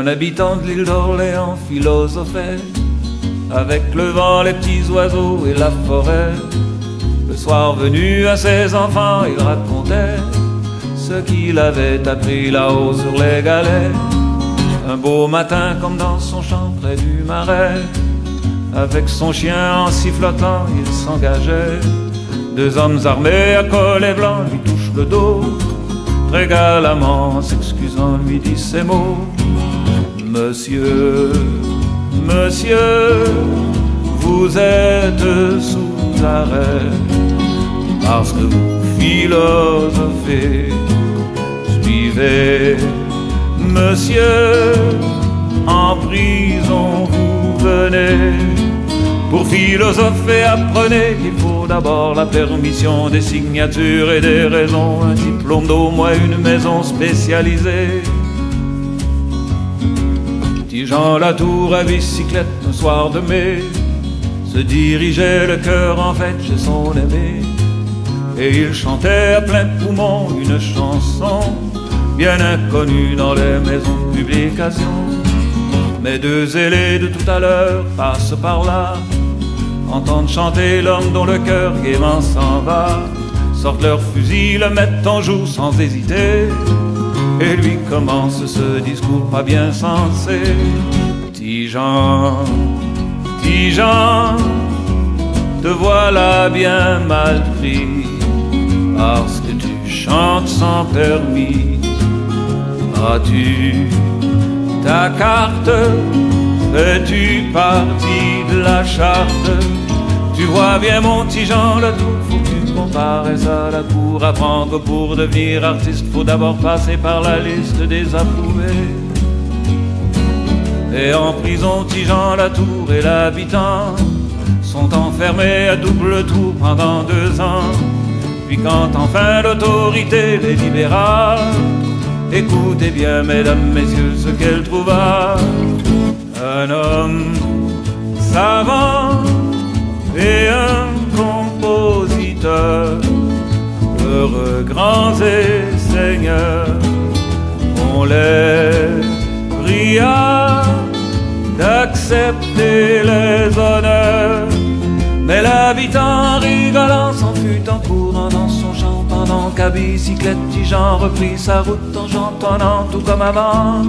Un habitant de l'île d'Orléans philosophait avec le vent, les petits oiseaux et la forêt. Le soir venu à ses enfants, il racontait ce qu'il avait appris là-haut sur les galets. Un beau matin, comme dans son champ près du marais, avec son chien en sifflotant, il s'engageait. Deux hommes armés à collet blanc lui touchent le dos. Très galamment, en s'excusant, lui dit ces mots. Monsieur, monsieur, vous êtes sous arrêt parce que vous philosophez. Suivez, monsieur, en prison vous venez. Pour philosopher, apprenez qu'il faut d'abord la permission des signatures et des raisons, un diplôme d'au moins une maison spécialisée. Petit Jean Latour à bicyclette un soir de mai se dirigeait le cœur en fait chez son aimé et il chantait à plein poumon une chanson bien inconnue dans les maisons de publication. Mais deux zélés de tout à l'heure passent par là, entendent chanter l'homme dont le cœur gaiement s'en va, sortent leur fusil, le mettent en joue sans hésiter, et lui commence ce discours pas bien sensé. Petit Jean, te voilà bien mal pris, parce que tu chantes sans permis. As-tu ta carte? Fais-tu partie de la charte? Tu vois bien mon petit Jean le tout Que compares à la cour Apprendre pour devenir artiste. Faut d'abord passer par la liste des approuvés. Et en prison Jean la tour et l'habitant Sont enfermés à double tour pendant deux ans. Puis quand enfin l'autorité les libéra Écoutez bien, mesdames, messieurs, ce qu'elle trouva. Un homme savant heureux grands et seigneurs, on les pria d'accepter les honneurs. Mais l'habitant rigolant s'en fut en courant dans son champ pendant qu'à bicyclette Jean reprit sa route en chantonnant tout comme avant.